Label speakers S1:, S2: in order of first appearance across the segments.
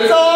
S1: るぞ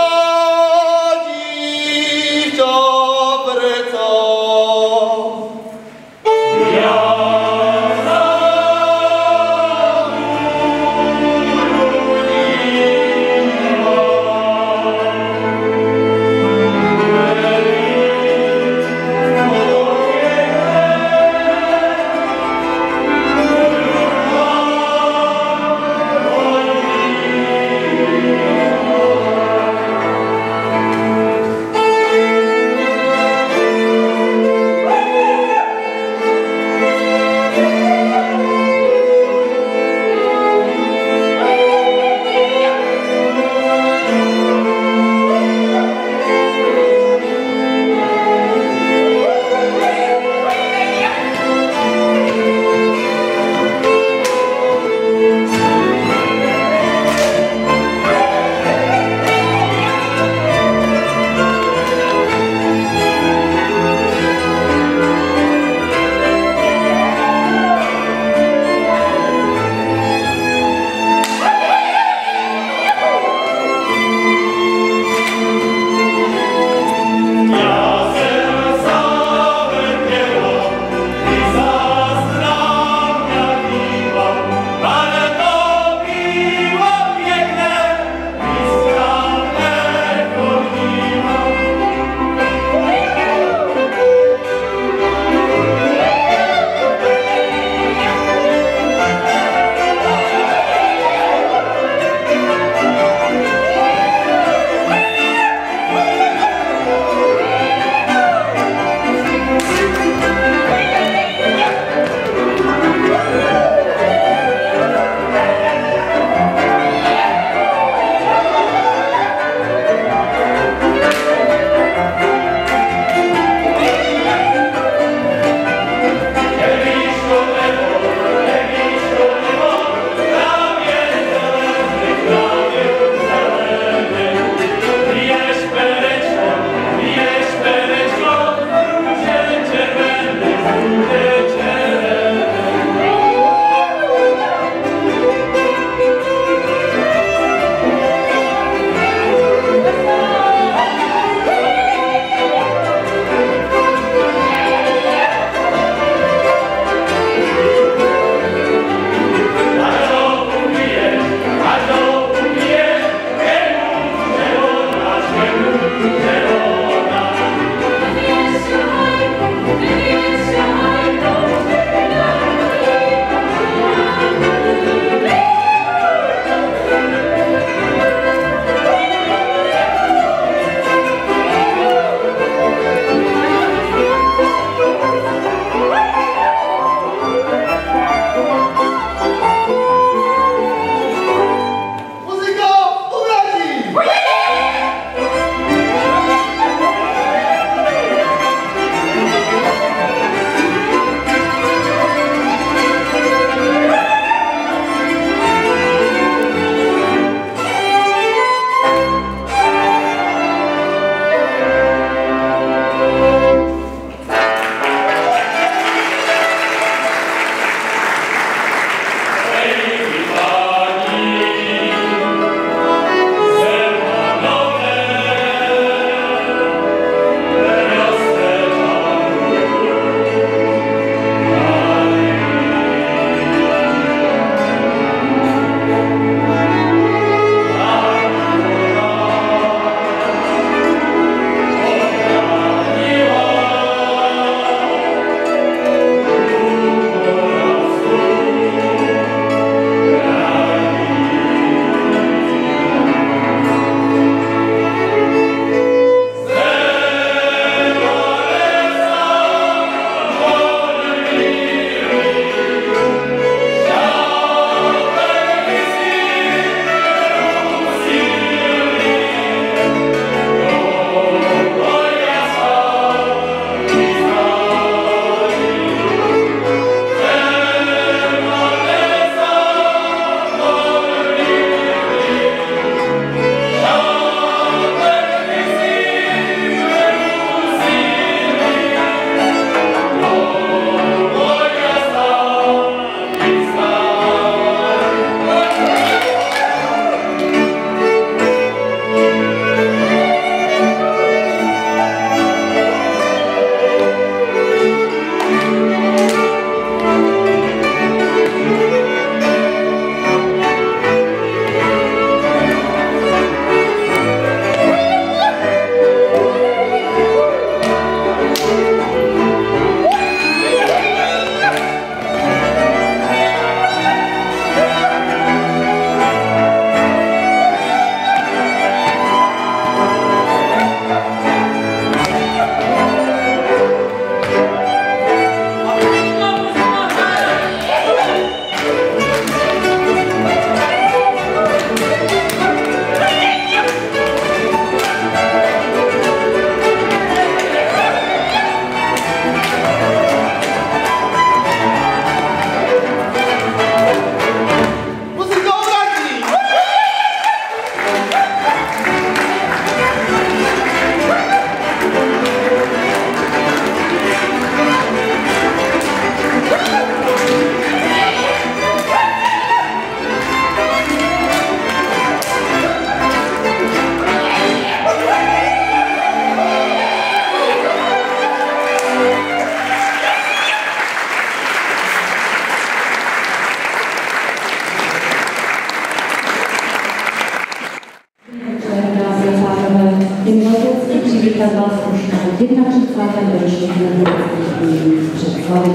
S1: Předslavy.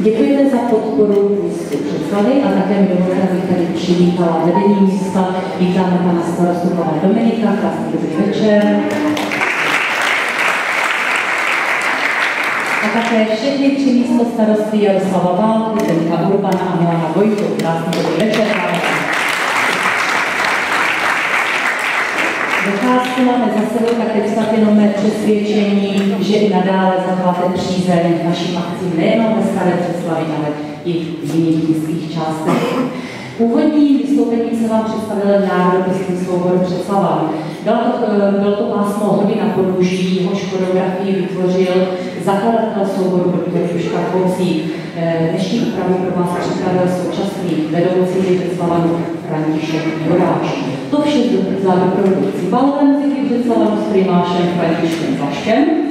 S1: Děkujeme za podporu místu předslavy a také mi dovolte, abych tady přivítala vedení místa. Vítáme pana starostu pana Dominika, krásný dobrý večer. A také všechny tři místo staroství Jaroslava Válku, Zdeňka Urbana a Milana Vojtu. Krásný dobrý večer. Docházku máme za sebou, tak teď snad jenom mé přesvědčení, že i nadále zachováte přízeň našim akcím nejenom ve Staré Břeclavi, ale i v jiných městských částech. Původní vystoupení se vám představil národopisný soubor Břeclava. Bylo to, eh, bylo to pásmo hody na podluží, jehož choreografii vytvořil zakladatel souboru dr. Juška Koucí. Eh, dnešní úpravu pro vás připravil současný vedoucí Břeclavanu František Juráš. To vše za doprovod balové muziky Břeclavanu s primášem Františkem Vaškem.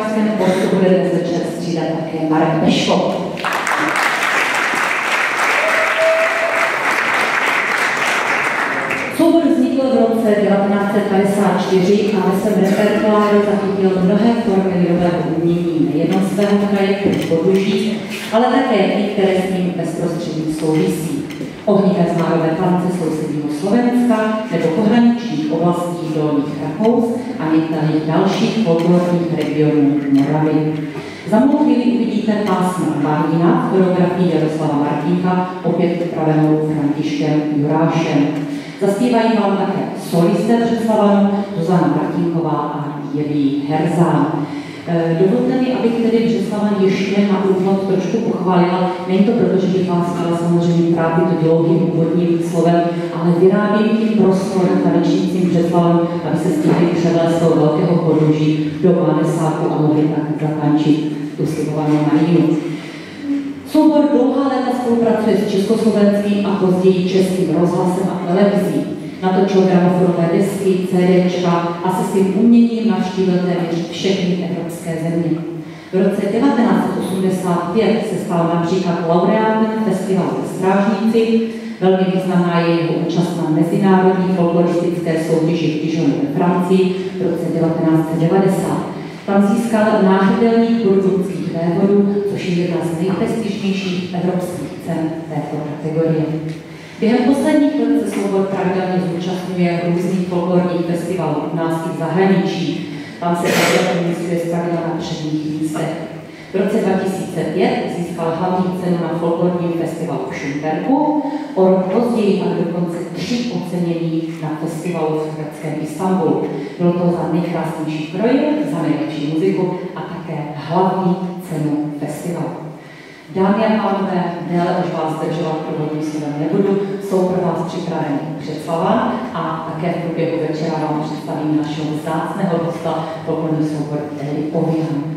S1: Primářském postu bude dnes večer střídat také Marek Peško. Soubor vznikl v roce 1954 a ve svém repertoáru zachytil mnohé formy lidového umění nejen svého kraje, který podluží, ale také ty, které s ním bezprostředně souvisí. Ohnivé zmárové tance sousedního Slovenska nebo pohraničních oblastí Dolních Rakous a některých dalších folklorních regionů Moravy. Za mnou chvíli uvidíte pásmo Barnína choreografii Jaroslava Martinka, opět upravenou Františkem Jurášem. Zaspívají vám také solisté Břeclavanu, Zuzana Martinková a Jiří Herzán. Eh, dovolte mi, abych tedy Břeslavan ještě na úvod trošku pochválila. Není to proto, že bych vás chtěla samozřejmě trápit dlouhým úvodním slovem, ale vyrábím tím prostor tanečnícím Břeslavanu, aby se stihli převést z toho velkého podloží do Mánesáku a mohli tak zatančit tu slibovanou Marínu. Soubor dlouhá léta spolupracuje s československým a později českým rozhlasem a televizí. Natočil gramofonové desky, CDčka a se svým uměním navštívil téměř všechny evropské země. V roce 1985 se stal například laureátem festivalu Strážníci, velmi významná je jeho účast na mezinárodní folkloristické soutěži v Dijonu ve Francii v roce 1990. Tam získal náhrdelník burgundských vévodů, což je jedna z nejprestižnějších evropských cen této kategorie. Během posledních let se Soubor pravidelně zúčastňuje různých folklorních festivalů u nás i v zahraničí. Tam se pravidelně umístuje zpravidla na předních místech. V roce 2005 získal hlavní cenu na folklorním festivalu v Šumperku, o rok později má dokonce tři ocenění na festivalu v tureckém Istanbulu. Bylo to za nejkrásnější projekt, za nejlepší muziku a také hlavní cenu festivalu. Dámy a pánové, déle už vás zdržovat provodním slovem nebudu, jsou pro vás připraveny předslava a také v průběhu večera vám představím našeho vzácného hosta, poklonu soubor Eli Pověhan.